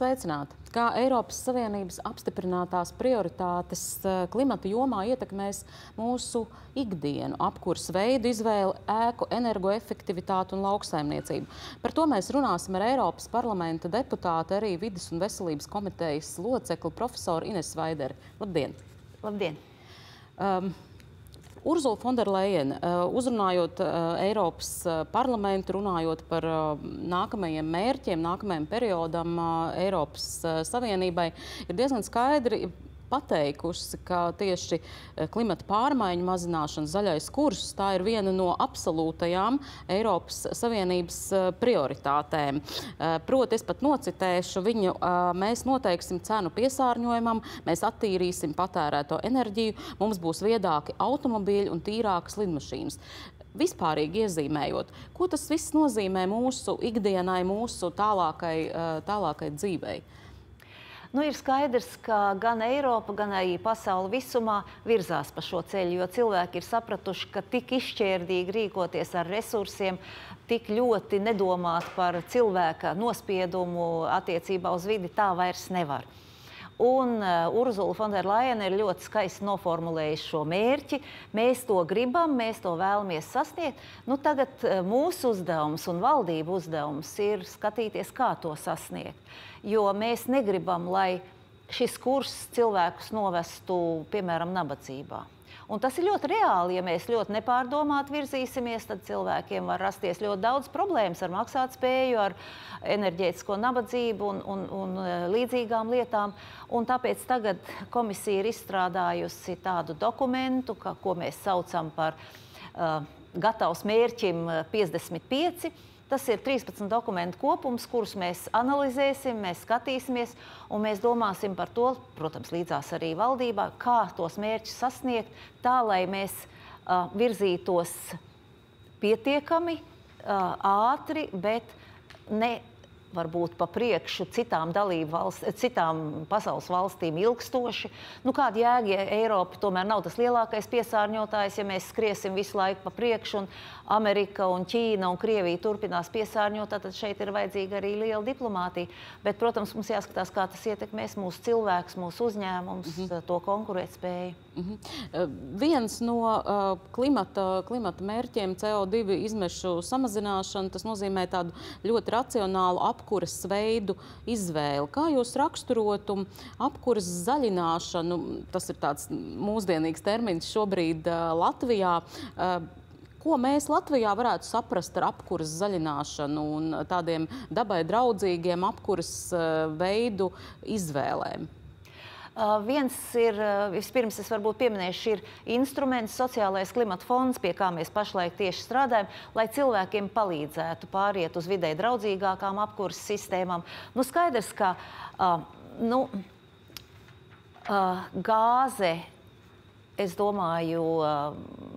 Sveicināti! Kā Eiropas Savienības apstiprinātās prioritātes eh, klimata jomā ietekmēs mūsu ikdienu, apkurs veidu, izvēli, ēku, energoefektivitāti un lauksaimniecību? Par to mēs runāsim ar Eiropas parlamenta deputātu, arī vidas un veselības komitejas locekli profesoru Ines Vaideri. Labdien! Labdien! Um, Urzula Fonderleina, uh, uzrunājot uh, Eiropas uh, parlamentu, runājot par nākamajiem mērķiem, nākamajam periodam Eiropas Savienībai, ir diezgan skaidri pateikusi, ka tieši eh, klimata pārmaiņu mazināšana, zaļais kurs, tā ir viena no absolūtajām Eiropas Savienības eh, prioritātēm. Eh, proti, es pat nocitēšu viņu, mēs noteiksim cenu piesārņojumam, mēs attīrīsim patērēto enerģiju, mums būs viedāki automobīļi un tīrākas lidmašīnas vispārīgi iezīmējot, ko tas viss nozīmē mūsu ikdienai, mūsu tālākai, tālākai dzīvei. Nu, ir skaidrs, ka gan Eiropa, gan arī pasaule visumā virzās pa šo ceļu, jo cilvēki ir sapratuši, ka tik izšķērdīgi rīkoties ar resursiem, tik ļoti nedomāt par cilvēka nospiedumu attiecībā uz vidi, tā vairs nevar. Un uh, Urzula Fonderlaina ir ļoti skaisti noformulējusi šo mērķi. Mēs to gribam, mēs to vēlamies sasniegt. Nu, tagad uh, mūsu uzdevums un valdību uzdevums ir skatīties, kā to sasniegt. Jo mēs negribam, lai šis kurs cilvēkus novestu, piemēram, nabadzībā. Un tas ir ļoti reāli. Ja mēs ļoti nepārdomāti virzīsimies, tad cilvēkiem var rasties ļoti daudz problēmas ar maksātspēju, ar enerģētisko nabadzību un, un, un e, līdzīgām lietām. Un tāpēc tagad komisija ir izstrādājusi tādu dokumentu, ka, ko mēs saucam par uh, gatavs mērķim 55 Tas ir 13 dokumentu kopums, kurus mēs analizēsim, mēs skatīsimies un mēs domāsim par to, protams, līdzās arī valdībā, kā tos mērķus sasniegt, tā lai mēs uh, virzītos pietiekami uh, ātri, bet ne varbūt pa priekšu citām valsts, citām pasaules valstīm ilgstoši. Nu, kāda jēga, ja Eiropa tomēr nav tas lielākais piesārņotājs, ja mēs skriesim visu laiku pa priekšu un Amerika un Ķīna un Krievija turpinās piesārņot, tad šeit ir vajadzīga arī liela diplomātija. Bet, protams, mums jāskatās, kā tas ietekmēs mūsu cilvēkus, mūsu uzņēmumus, mm -hmm. to konkurētspēju. -hmm. uh, viens no uh, klimata, klimata mērķiem CO2 izmešu samazināšana, tas nozīmē tādu ļoti racionālu apkuras veidu izvēli. Kā jūs raksturotu apkuras zaļināšanu? Tas ir tāds mūsdienīgs termins šobrīd uh, Latvijā. Uh, Ko mēs Latvijā varētu saprast ar apkuras zaļināšanu un tādiem dabai draudzīgiem apkuras veidu izvēlēm? Viens ir, vispirms es varbūt pieminēšu, ir instruments, sociālais klimata fonds, pie kā mēs pašlaik tieši strādājam, lai cilvēkiem palīdzētu pāriet uz vidē draudzīgākām apkurses sistēmām. Nu, skaidrs, ka nu, gāze Es domāju,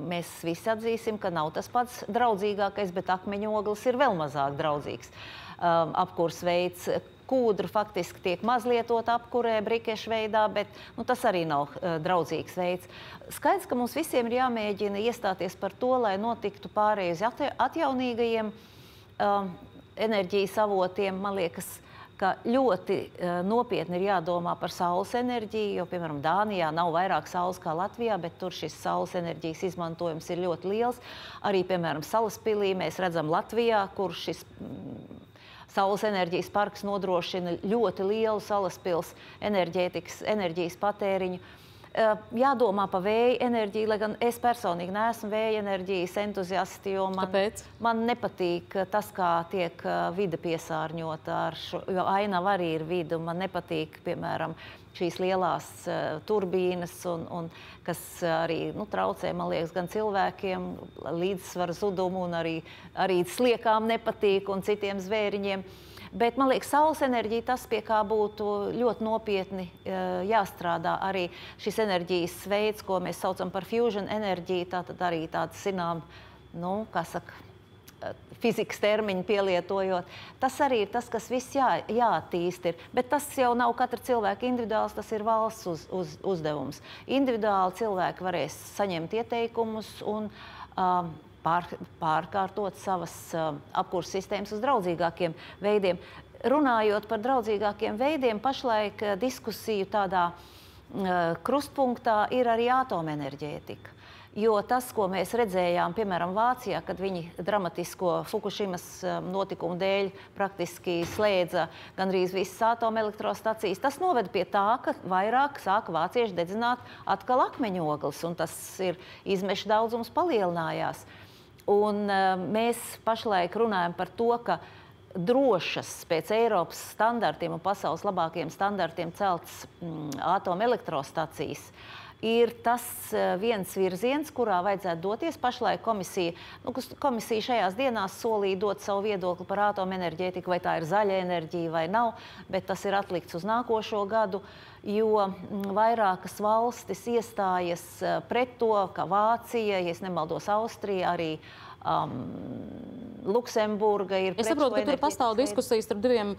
mēs visi atzīsim, ka nav tas pats draudzīgākais, bet akmeņoglis ir vēl mazāk draudzīgs apkurs veids kūdru faktiski tiek mazlietot apkurē brikešu veidā, bet nu, tas arī nav uh, draudzīgs veids. Skaidrs, ka mums visiem ir jāmēģina iestāties par to, lai notiktu pārējai uz atjaunīgajiem uh, enerģijas avotiem. Man liekas, ka ļoti uh, nopietni ir jādomā par saules enerģiju, jo, piemēram, Dānijā nav vairāk saules kā Latvijā, bet tur šis saules enerģijas izmantojums ir ļoti liels. Arī, piemēram, Salaspilī mēs redzam Latvijā, kur šis mm, Saules enerģijas parks nodrošina ļoti lielu salaspils enerģijas patēriņu. Eh, jādomā par vēja enerģiju, lai gan es personīgi neesmu vēja enerģijas entuziasti, jo man, Kāpēc? man nepatīk tas, kā tiek eh, vide piesārņota ar šo, jo ainava arī ir vide, un man nepatīk, piemēram, šīs lielās uh, turbīnas, un, un, kas arī nu, traucē, liekas, gan cilvēkiem līdzsvaru zudumu, un arī, arī sliekām nepatīk, un citiem zvēriņiem. Uh, Bet man liekas, saules enerģija tas, pie kā būtu ļoti nopietni uh, jāstrādā. Arī šis enerģijas veids, ko mēs saucam par fusion enerģiju, tātad arī tāds, zinām, nu, kā saka, eh, fizikas termiņu pielietojot. Tas arī ir tas, kas viss jā, jāattīst. Ir. Bet tas jau nav katra cilvēka individuāls, tas ir valsts uz, uz, uzdevums. Individuāli cilvēki varēs saņemt ieteikumus un uh, pār, pārkārtot savas uh, apkurses sistēmas uz draudzīgākiem veidiem. runājot par draudzīgākiem veidiem, pašlaik diskusiju tādā krustpunktā ir arī atomenerģētika. Jo tas, ko mēs redzējām, piemēram, Vācijā, kad viņi dramatisko Fukushimas um, notikumu dēļ praktiski slēdza gandrīz visas atomelektrostacijas, tas noveda pie tā, ka vairāk sāka vācieši dedzināt atkal akmeņogles, un tas ir izmešu daudzums palielinājās. Un um, mēs pašlaik runājam par to, ka drošas pēc Eiropas standartiem un pasaules labākajiem standartiem celtas mm, atomelektrostacijas. Uh, ir tas eh, viens virziens, kurā vajadzētu doties. Pašlaik komisija, nu, komisija šajās dienās solīja dot savu viedokli par atomenerģētiku, vai tā ir zaļa enerģija vai nav, bet tas ir atlikts uz nākošo gadu, jo mm, vairākas valstis iestājas eh, pret to, ka Vācija, ja nemaldos, Austrija arī um, Luksemburga ir. Es saprotu, ka tur pastāv diskusijas starp diviem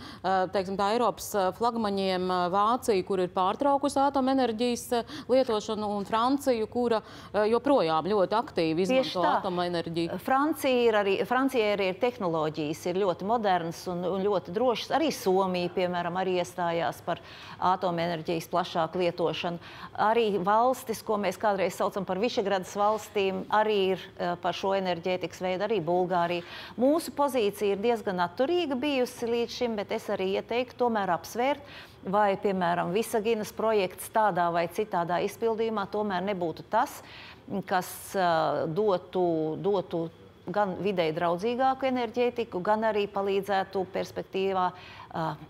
teiksim, tā, Eiropas flagmaņiem - Vāciju, kur ir pārtraukusi atomenerģijas lietošanu, un Franciju, kura joprojām ļoti aktīvi izmanto atomenerģiju. Francija ir arī, Francija arī ir tehnoloģijas, ir ļoti modernas un, un ļoti drošas. Arī Somija, piemēram, arī iestājās par atomenerģijas plašāku lietošanu. Arī valstis, ko mēs kādreiz saucam par Višegradas valstīm, arī ir par šo enerģētikas veidu, arī Bulgārija. Mūsu pozīcija ir diezgan atturīga bijusi līdz šim, bet es arī ieteiktu tomēr apsvērt, vai, piemēram, Visaginas projekts tādā vai citādā izpildījumā tomēr nebūtu tas, kas uh, dotu, dotu gan videi draudzīgāku enerģētiku, gan arī palīdzētu perspektīvā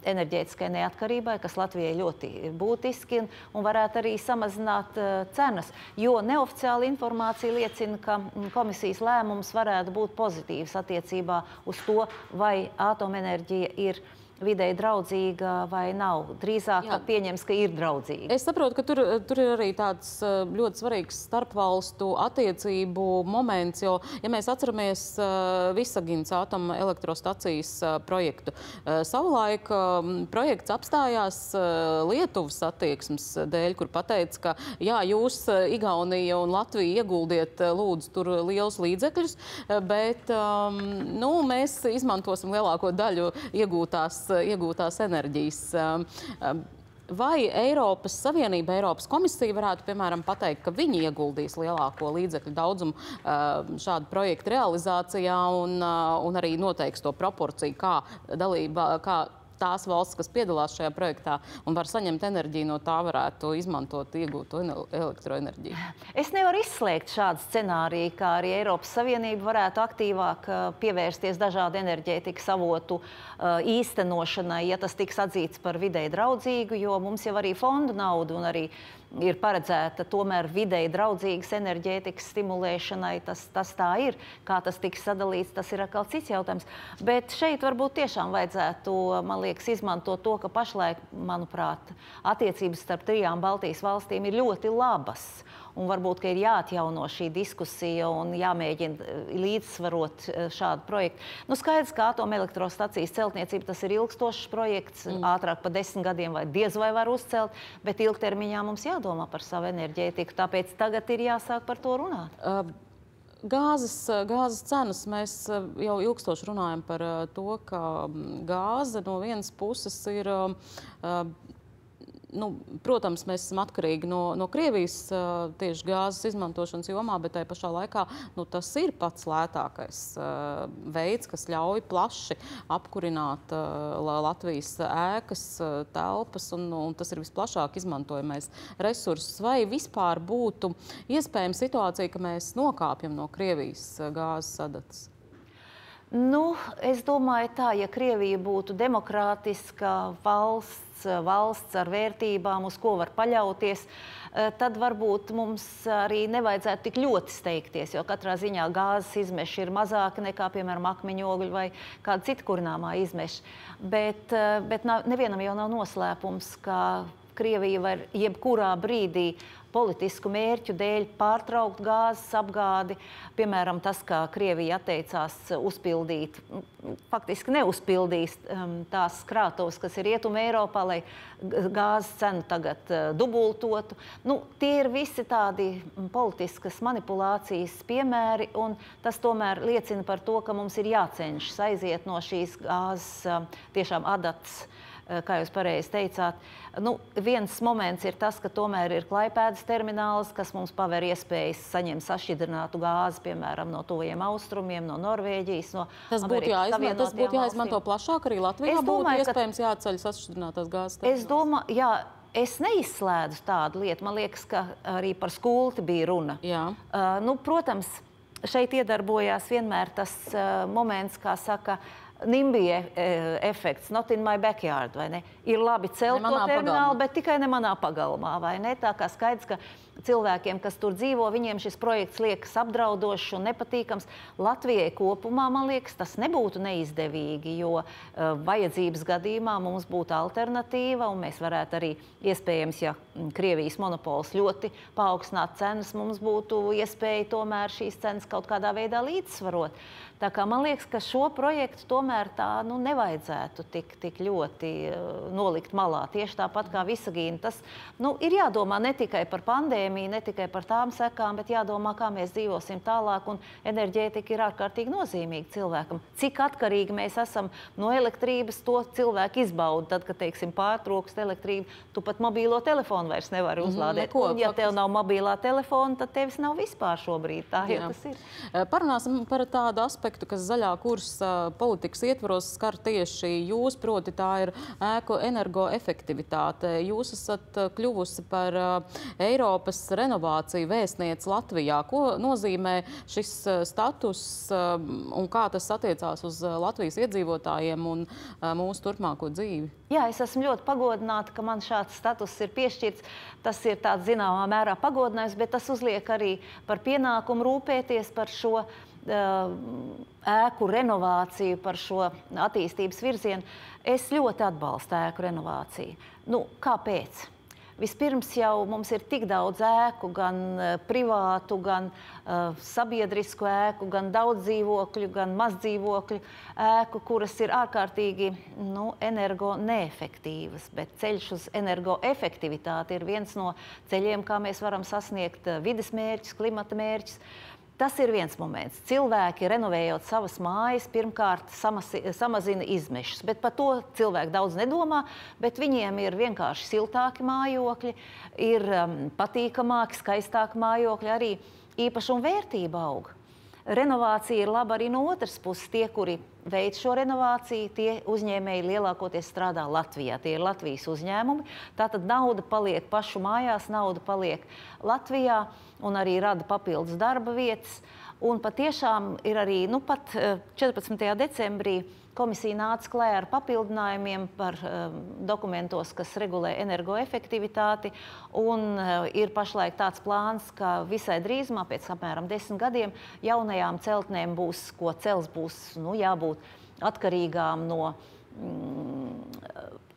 enerģētiskai neatkarībai, kas Latvijai ļoti ir būtiski, un, un varētu arī samazināt cenas. Jo neoficiāla informācija liecina, ka komisijas lēmums varētu būt pozitīvs attiecībā uz to, vai atomenerģija ir ielikās videi draudzīga vai nav. Drīzāk pieņems, ka ir draudzīga. Es saprotu, ka tur, tur ir arī tāds eh, ļoti svarīgs starpvalstu attiecību moments, jo, ja mēs atceramies uh, Visagins atomelektrostacijas uh, projektu, uh, savulaik uh, projekts apstājās uh, Lietuvas attieksmes dēļ, kur pateica, ka jā, jūs uh, Igaunija un Latvija ieguldiet uh, lūdzu tur liels līdzekļus, uh, bet um, nu, mēs izmantosim lielāko daļu iegūtās iegūtās enerģijas. Um, um, vai Eiropas Savienība, Eiropas komisija varētu, piemēram, pateikt, ka viņi ieguldīs lielāko līdzekļu daudzumu um, šādu projektu realizācijā un, uh, un arī noteiks to proporciju, kā dalība, kā tās valsts, kas piedalās šajā projektā un var saņemt enerģiju no tā, varētu izmantot iegūto elektroenerģiju? Es nevaru izslēgt šādu scenāriju, kā arī Eiropas Savienība varētu aktīvāk uh, pievērsties dažādu enerģētikas avotu uh, īstenošanai, ja tas tiks atzīts par videi draudzīgu, jo mums jau arī fondu naudu un arī ir paredzēta tomēr videi draudzīgas enerģētikas stimulēšanai. Tas, tas tā ir. Kā tas tiks sadalīts, tas ir atkal cits jautājums. Bet šeit varbūt tiešām vajadzētu, man liekas, izmantot to, ka pašlaik, manuprāt, attiecības starp trijām Baltijas valstīm ir ļoti labas un varbūt ir jāatjauno šī diskusija un jāmēģina eh, līdzsvarot eh, šādu projektu. Nu, skaidrs, ka atomelektrostacijas celtniecība tas ir ilgstošs projekts, mm. ātrāk par desmit gadiem vai diez vai var uzcelt, bet ilgtermiņā mums jādomā par savu enerģētiku, tāpēc tagad ir jāsāk par to runāt. Uh. Gāzes, gāzes cenas mēs jau ilgstoši runājam par to, ka gāze no vienas puses ir nu, protams, mēs esam atkarīgi no, no Krievijas uh, tieši gāzes izmantošanas jomā, bet tajā pašā laikā nu, tas ir pats lētākais uh, veids, kas ļauj plaši apkurināt uh, Latvijas ēkas, uh, telpas, un, un tas ir visplašāk izmantojamais resurss. Vai vispār būtu iespējama situācija, ka mēs nokāpjam no Krievijas gāzes sadatas? Nu, es domāju, tā, ja Krievija būtu demokrātiska valsts, valsts ar vērtībām, uz ko var paļauties, eh, tad varbūt mums arī nevajadzētu tik ļoti steigties, jo katrā ziņā gāzes izmeši ir mazāki nekā, piemēram, akmeņogļu vai kāda cita kurināmā izmeša. Bet, eh, bet nav, nevienam jau nav noslēpums, ka Krievija var jebkurā brīdī politisku mērķu dēļ pārtraukt gāzes apgādi. Piemēram, tas, ka Krievija atteicās uzpildīt, faktiski neuzpildīs um, tās krātuves, kas ir rietuma Eiropā, lai gāzes cenu tagad uh, dubultotu. Nu, tie ir visi tādi politiskas manipulācijas piemēri, un tas tomēr liecina par to, ka mums ir jācenšas aiziet no šīs gāzes uh, tiešām adatas Eh, kā jūs pareizi teicāt. Nu, viens moments ir tas, ka tomēr ir klaipēdas termināls, kas mums paver iespējas saņemt sašķidrinātu gāzi, piemēram, no tuviem austrumiem, no Norvēģijas, no Tas būtu jāizmanto, tas būtu jāizmanto plašāk arī Latvijā. Es domāju, būtu iespējams ka... jāceļ sašķidrinātās gāzes termināls. Es domāju, jā. Es neizslēdzu tādu lietu. Man liekas, ka arī par skulti bija runa. Jā. Uh, nu, protams, šeit iedarbojās vienmēr tas uh, moments, kā saka, uh, NIMBY effects, not in my backyard. When Ir labi celt to terminālu, pagalmā. bet tikai ne manā pagalmā, ne? Tā kā skaidrs, ka cilvēkiem, kas tur dzīvo, viņiem šis projekts liekas apdraudošs un nepatīkams. Latvijai kopumā, man liekas, tas nebūtu neizdevīgi, jo uh, vajadzības gadījumā mums būtu alternatīva, un mēs varētu arī, iespējams, ja Krievijas monopols ļoti paaugstinātu cenas, mums būtu iespēja tomēr šīs cenas kaut kādā veidā līdzsvarot. Tā kā man liekas, ka šo projektu tomēr tā nu, nevajadzētu tik, tik ļoti uh, nolikt malā. Tieši tāpat kā visagīna. Tas nu, ir jādomā ne tikai par pandēmiju, ne tikai par tām sekām, bet jādomā, kā mēs dzīvosim tālāk. Un enerģētika ir ārkārtīgi nozīmīga cilvēkam. Cik atkarīgi mēs esam no elektrības, to cilvēku izbauda. Tad, kad teiksim, pārtrūkst elektrība, tu pat mobīlo telefonu vairs nevari mhm, uzlādēt. Mm, neko, un, ja tev nav mobilā telefona, tad tevis nav vispār šobrīd. Tā jau tas ir. Parunāsim par tādu aspektu, kas zaļā kursa politikas ietvaros skar tieši jūs, proti tā ir ēku energoefektivitāte. Jūs esat kļuvusi par Eiropas renovāciju vēstniece Latvijā. Ko nozīmē šis status un kā tas attiecās uz Latvijas iedzīvotājiem un mūsu turpmāko dzīvi? Jā, es esmu ļoti pagodināta, ka man šāds status ir piešķirts. Tas ir tāds zināmā mērā pagodinājums, bet tas uzliek arī par pienākumu rūpēties par šo uh, ēku renovāciju, par šo attīstības virzienu. Es ļoti atbalstu ēku renovāciju. Nu, kāpēc? Vispirms jau mums ir tik daudz ēku, gan uh, privātu, gan uh, sabiedrisku ēku, gan daudz dzīvokļu, gan maz dzīvokļu ēku, kuras ir ārkārtīgi nu, energo neefektīvas. Bet ceļš uz energoefektivitāti ir viens no ceļiem, kā mēs varam sasniegt vides mērķus, klimata mērķus. Uh, Tas ir viens moments. Cilvēki, renovējot savas mājas, pirmkārt samasi, samazina izmešus. Bet par to cilvēki daudz nedomā. Viņiem ir vienkārši siltāki mājokļi, ir um, patīkamāki, skaistāki mājokļi, arī īpašuma vērtība aug. Renovācija ir laba arī no otras puses. Tie, kuri veids šo renovāciju, tie uzņēmēji lielākoties strādā Latvijā. Tie ir Latvijas uzņēmumi. Tātad nauda paliek pašu mājās, nauda paliek Latvijā un arī rada papildus darba vietas. Un patiešām ir arī nu, pat 14. Eh, decembrī komisija nāca klajā ar papildinājumiem par um, dokumentos, kas regulē energoefektivitāti. Un, uh, ir pašlaik tāds plāns, ka visai drīzumā, pēc apmēram desmit gadiem, jaunajām celtnēm būs, ko cels, būs nu, jābūt atkarīgām no mm,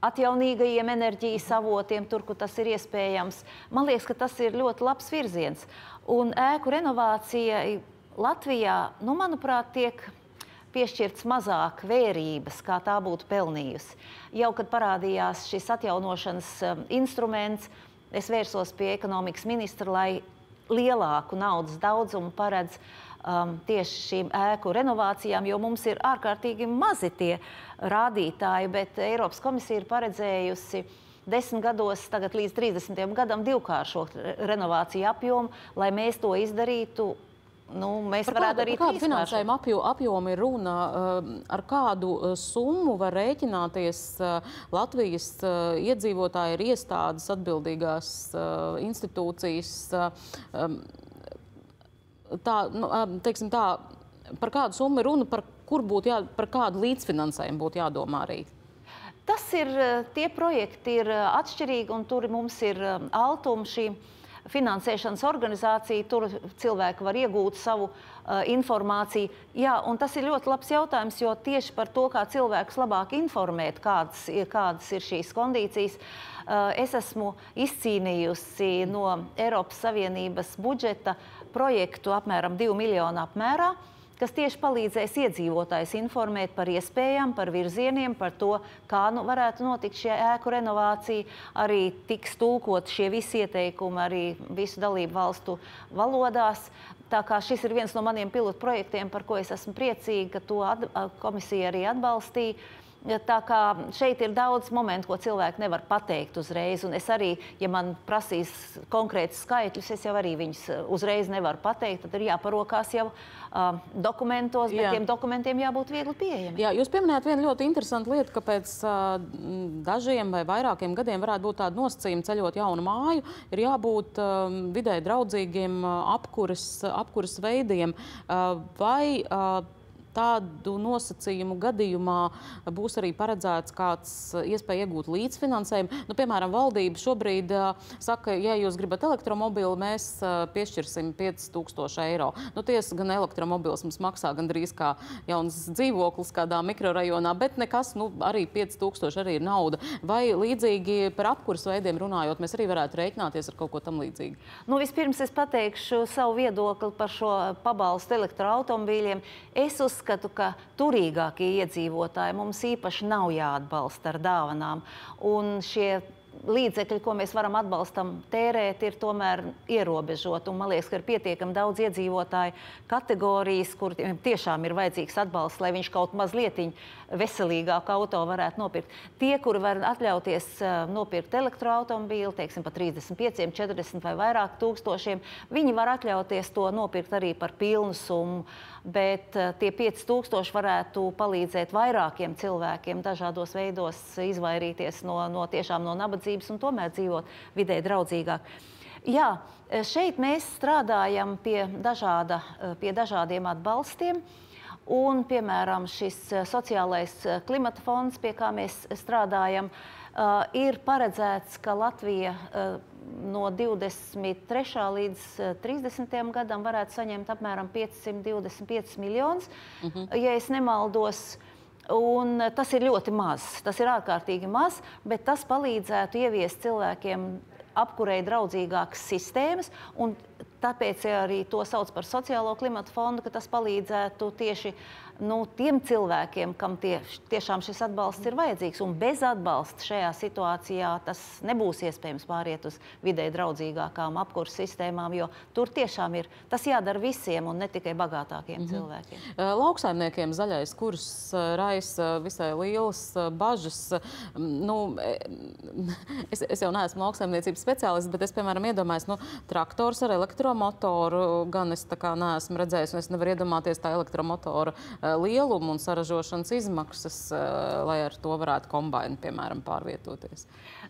atjaunīgajiem enerģijas avotiem, tur, kur tas ir iespējams. Man liekas, ka tas ir ļoti labs virziens. Un ēku renovācija Latvijā, nu, manuprāt, tiek piešķirts mazāk vērības, kā tā būtu pelnījusi. Jau kad parādījās šis atjaunošanas um, instruments, es vērsos pie ekonomikas ministra, lai lielāku naudas daudzumu paredz um, tieši šīm ēku renovācijām, jo mums ir ārkārtīgi mazi tie rādītāji, bet Eiropas komisija ir paredzējusi desmit gados, tagad līdz 30. gadam, divkāršot renovāciju apjomu, lai mēs to izdarītu Nu, mēs par varētu kādu, arī tādu finansējumu apjo, apjomu ir runa, uh, ar kādu uh, summu var rēķināties uh, Latvijas iedzīvotāji ir iestādes atbildīgās institūcijas. Tā, nu, teiksim tā, par kādu summu ir runa, par, kur būtu jā, par kādu līdzfinansējumu būtu jādomā arī? Tas ir, tie projekti ir atšķirīgi un tur mums ir altumi šī finansēšanas organizācija, tur cilvēki var iegūt savu uh, informāciju. Jā, un tas ir ļoti labs jautājums, jo tieši par to, kā cilvēkus labāk informēt, kādas, kādas ir šīs kondīcijas. Uh, es esmu izcīnījusi no Eiropas Savienības budžeta projektu apmēram 2 miljonu apmērā. Uh, kas tieši palīdzēs iedzīvotājus informēt par iespējām, par virzieniem, par to, kā nu varētu notikt šī ēku renovācija. Arī tiks tulkot šie visi ieteikumi arī visu dalību valstu valodās. Tā kā šis ir viens no maniem pilotu projektiem, par ko es esmu priecīga, ka to komisija arī atbalstīja. Tā kā šeit ir daudz momentu, ko cilvēki nevar pateikt uzreiz. Un es arī, ja man prasīs konkrētus skaitļus, es jau arī viņus uh, uzreiz nevaru pateikt. Tad ir jāparokās jau uh, dokumentos, bet Jā. tiem dokumentiem jābūt viegli pieejamiem. Jā, jūs pieminējāt vienu ļoti interesantu lietu, ka pēc uh, dažiem vai vairākiem gadiem varētu būt tāda nosacījuma ceļot jaunu māju, ir jābūt uh, vidē draudzīgiem apkuras, apkuras veidiem. Vai, tādu nosacījumu gadījumā būs arī paredzēts kāds iespēja iegūt līdzfinansējumu. Nu, piemēram, valdība šobrīd saka, ja jūs gribat elektromobili, mēs piešķirsim 5000 eiro. Nu, tiesa, gan elektromobils mums maksā gandrīz kā jauns dzīvoklis kādā mikrorajonā, bet nekas, nu, arī 5000 arī ir nauda. Vai līdzīgi par apkurs veidiem runājot, mēs arī varētu rēķināties ar kaut ko tam līdzīgu? Nu, vispirms es pateikšu savu viedokli par šo pabalstu elektroautomobīļiem. Es uzskatu, uzskatu, ka turīgākie iedzīvotāji mums īpaši nav jāatbalsta ar dāvanām. Un šie līdzekļi, ko mēs varam atbalstam tērēt, ir tomēr ierobežoti. Man liekas, ka ir pietiekami daudz iedzīvotāju kategorijas, kuriem tiešām ir vajadzīgs atbalsts, lai viņš kaut mazliet veselīgāku auto varētu nopirkt. Tie, kuri var atļauties nopirkt elektroautomobīli, teiksim, par 35, 40 vai vairāk tūkstošiem, viņi var atļauties to nopirkt arī par pilnu summu. Bet tie 5000 varētu palīdzēt vairākiem cilvēkiem dažādos veidos izvairīties no, no tiešām no nabadzības un tomēr dzīvot vidē draudzīgāk. Jā, šeit mēs strādājam pie, dažāda, pie dažādiem atbalstiem. Uh, Un, piemēram, šis eh, sociālais klimata fonds, pie kā mēs strādājam, ir paredzēts, ka Latvija no 23. līdz 30. gadam varētu saņemt apmēram 525 miljonus, uh mhm. -huh. ja es nemaldos. Un tas ir ļoti maz. Tas ir ārkārtīgi maz, bet tas palīdzētu ieviest cilvēkiem apkurei draudzīgākas sistēmas. Tāpēc arī to sauc par sociālo klimatu fondu, ka tas palīdzētu tieši nu, tiem cilvēkiem, kam tie, tiešām šis atbalsts ir vajadzīgs. Un bez atbalsta šajā situācijā tas nebūs iespējams pāriet uz vidē draudzīgākām apkurses sistēmām, jo tur tiešām ir tas jādara visiem un ne tikai bagātākiem mm -hmm. cilvēkiem. Lauksaimniekiem zaļais kurs raisa visai lielas bažas. Nu, es, es jau neesmu lauksaimniecības speciālists, bet es, piemēram, iedomājos, nu, traktors ar elektromotoru gan es neesmu redzējis, un es nevaru iedomāties tā elektromotora Eh, lielumu un saražošanas izmaksas, eh, lai ar to varētu kombaini, piemēram, pārvietoties?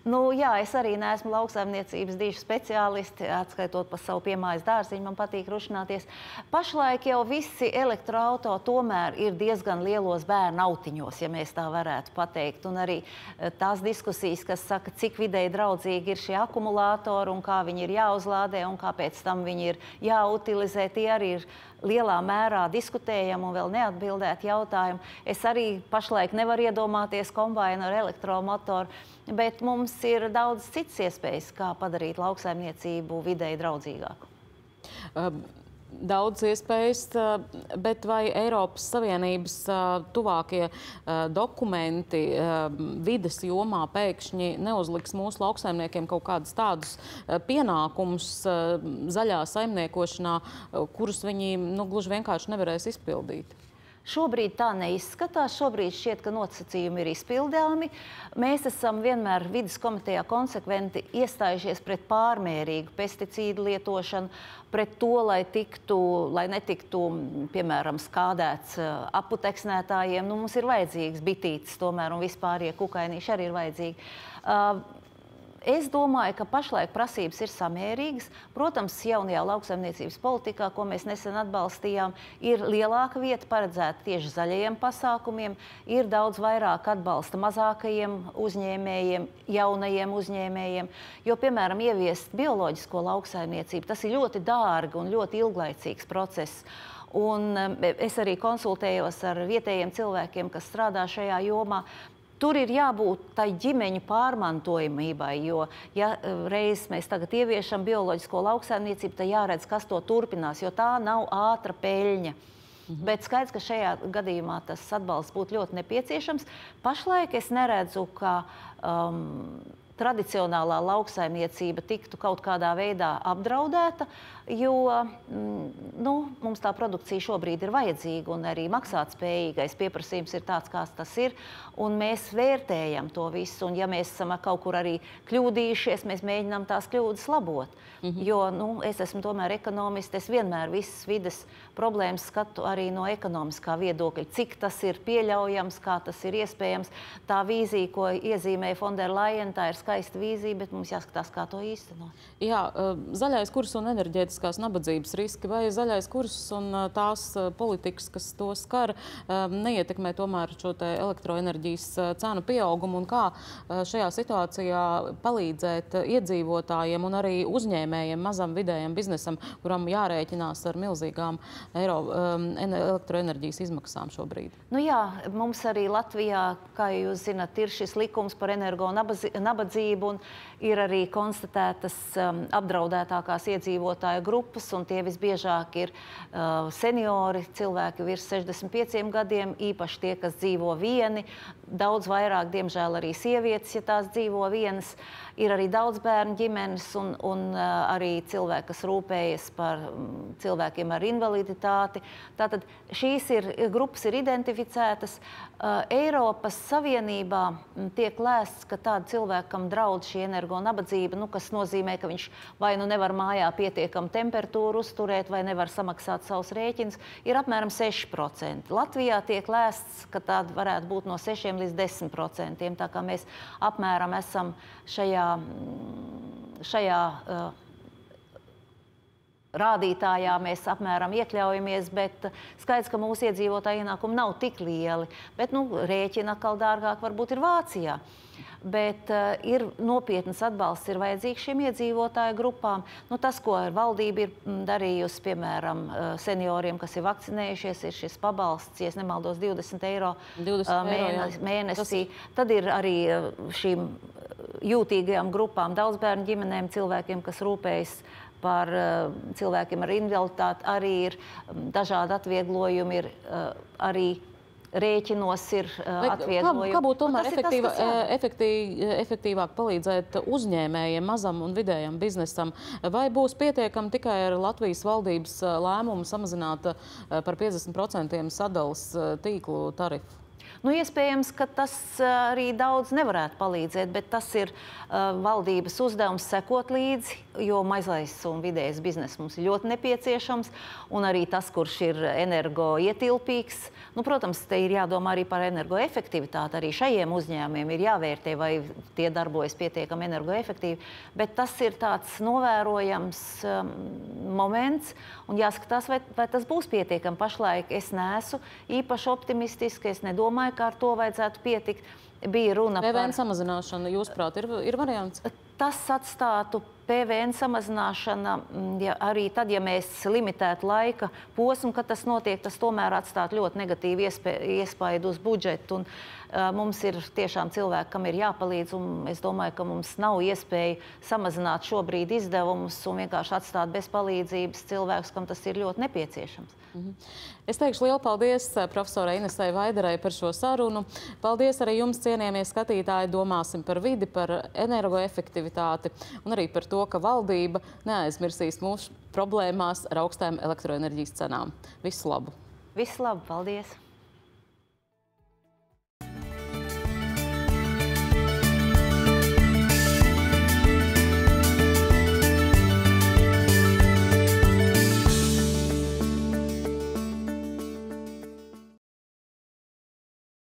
Nu, jā, es arī neesmu lauksaimniecības dišu speciālisti, atskaitot par savu piemājas dārziņu, man patīk rušināties. Pašlaik jau visi elektroauto tomēr ir diezgan lielos bērnu autiņos, ja mēs tā varētu pateikt. Un arī eh, tās diskusijas, kas saka, cik vidēji draudzīgi ir šie akumulātori un kā viņi ir jāuzlādē un kāpēc tam viņi ir jāutilizē, tie arī ir lielā mērā diskutējam un vēl neatbildēt jautājumu. Es arī pašlaik nevaru iedomāties kombainu ar elektromotoru, bet mums ir daudz citas iespējas, kā padarīt lauksaimniecību videi draudzīgāku. Um daudz iespējas, bet vai Eiropas Savienības tuvākie dokumenti vides jomā pēkšņi neuzliks mūsu lauksaimniekiem kaut kādus tādus pienākumus zaļā saimniekošanā, kurus viņi nu, gluži vienkārši nevarēs izpildīt? Šobrīd tā neizskatās. Šobrīd šķiet, ka nosacījumi ir izpildāmi. Mēs esam vienmēr vidas komitejā konsekventi iestājušies pret pārmērīgu pesticīdu lietošanu, pret to, lai, tiktu, lai netiktu, piemēram, skādēts uh, aputeksnētājiem. Nu, mums ir vajadzīgs bitītis tomēr, un vispār, ja kukainīši arī ir vajadzīgi. Uh, es domāju, ka pašlaik prasības ir samērīgas. Protams, jaunajā lauksaimniecības politikā, ko mēs nesen atbalstījām, ir lielāka vieta paredzēta tieši zaļajiem pasākumiem, ir daudz vairāk atbalsta mazākajiem uzņēmējiem, jaunajiem uzņēmējiem. Jo, piemēram, ieviest bioloģisko lauksaimniecību, tas ir ļoti dārgi un ļoti ilglaicīgs process. Un es arī konsultējos ar vietējiem cilvēkiem, kas strādā šajā jomā. Tur ir jābūt tai ģimeņu pārmantojamībai, jo, ja e, reiz mēs tagad ieviešam bioloģisko lauksaimniecību, tad jāredz, kas to turpinās, jo tā nav ātra peļņa. Mhm. Bet skaidrs, ka šajā gadījumā tas atbalsts būtu ļoti nepieciešams. Pašlaik es neredzu, ka um, tradicionālā lauksaimniecība tiktu kaut kādā veidā apdraudēta, jo mm, nu, mums tā produkcija šobrīd ir vajadzīga un arī maksātspējīgais pieprasījums ir tāds, kāds tas ir. Mēs vērtējam to visu, un ja mēs esam kaut kur arī kļūdījušies, mēs mēģinām tās kļūdas labot. Mm -hmm. Jo nu, es esmu tomēr ekonomists, es vienmēr visas vidas problēmas skatu arī no ekonomiskā viedokļa. Cik tas ir pieļaujams, kā tas ir iespējams. Tā vīzija, ko iezīmēja Fonderlaina, tā ir skaista vīzija, bet mums jāskatās, kā to īstenot. Jā, zaļais kurs un enerģētiskās nabadzības riski vai zaļais kurs un tās politikas, kas to skar, neietekmē tomēr šo elektroenerģijas cenu pieaugumu un kā šajā situācijā palīdzēt iedzīvotājiem un arī uzņēmējiem, mazam vidējam biznesam, kuram jārēķinās ar milzīgām eiro, elektroenerģijas izmaksām šobrīd. Nu jā, mums arī Latvijā, kā jūs zinat, ir šis likums par energo nabadzību un ir arī konstatētas um, apdraudētākās iedzīvotāju grupas, un tie visbiežāk ir uh, seniori, cilvēki virs 65 gadiem, īpaši tie, kas dzīvo vieni, daudz vairāk, diemžēl, arī sievietes, ja tās dzīvo vienas. Ir arī daudz bērnu ģimenes un, un uh, arī cilvēki, kas rūpējas par um, cilvēkiem ar invaliditāti. Tātad šīs ir, grupas ir identificētas. Uh, Eiropas Savienībā mm, tiek lēsts, ka tāda cilvēkam draud šī energo nabadzība, nu, kas nozīmē, ka viņš vai nu nevar mājā pietiekam temperatūru uzturēt, vai nevar samaksāt savus rēķinus, ir apmēram 6%. Latvijā tiek lēsts, ka tāda varētu būt no 6 līdz 10%. Tā kā mēs apmēram esam šajā šajā, šajā uh, rādītājā mēs apmēram iekļaujamies, bet skaidrs, ka mūsu iedzīvotāju ienākumi nav tik lieli. Bet nu, rēķina atkal dārgāk varbūt ir Vācijā. Bet uh, ir nopietnas atbalsts ir vajadzīgs šīm iedzīvotāju grupām. Nu, tas, ko valdība ir mm, darījusi, piemēram, senioriem, kas ir vakcinējušies, ir šis pabalsts, ja nemaldos, 20 eiro 20 uh, mēnes, eiro, mēnesī. Tas... Tad ir arī šīm jūtīgajām grupām, daudz bērnu ģimenēm, cilvēkiem, kas rūpējas par uh, cilvēkiem ar invaliditāti, arī ir um, dažādi atvieglojumi, ir uh, arī rēķinos ir uh, atvieglojumi. Kā, kā būtu tomēr efektīva, tas, efektīv, efektīvāk palīdzēt uzņēmējiem, mazam un vidējam biznesam? Vai būs pietiekami tikai ar Latvijas valdības lēmumu samazināt par 50% sadalas tīklu tarifu? Nu, iespējams, ka tas eh, arī daudz nevarētu palīdzēt, bet tas ir uh, valdības uzdevums sekot līdzi, jo mazais un vidējais bizness mums ir ļoti nepieciešams, un arī tas, kurš ir energoietilpīgs. Nu, protams, te ir jādomā arī par energoefektivitāti. Arī šajiem uzņēmumiem ir jāvērtē, vai tie darbojas pietiekami energoefektīvi, bet tas ir tāds novērojams um, moments, un jāskatās, vai, vai tas būs pietiekami. Pašlaik es neesmu īpaši optimistiski, es nedomāju, domāju, ka ar to vajadzētu pietikt. Bija runa PVN par PVN samazināšanu. Jūsuprāt, ir, ir variants? Tas atstātu PVN samazināšana, mm, ja arī tad, ja mēs limitētu laika posmu, kad tas notiek, tas tomēr atstātu ļoti negatīvu iespaidu uz budžetu. Un, uh, mums ir tiešām cilvēki, kam ir jāpalīdz, un es domāju, ka mums nav iespēja samazināt šobrīd izdevumus un vienkārši atstāt bez palīdzības cilvēkus, kam tas ir ļoti nepieciešams. Mm -hmm. Es teikšu lielu paldies profesorai Inesai Vaidarai par šo sarunu. Paldies arī jums, cienījamie skatītāji. Domāsim par vidi, par energoefektivitāti un arī par to, to, ka valdība neaizmirsīs mūsu problēmās ar augstām elektroenerģijas cenām. Visu labu! Visu labu! Paldies!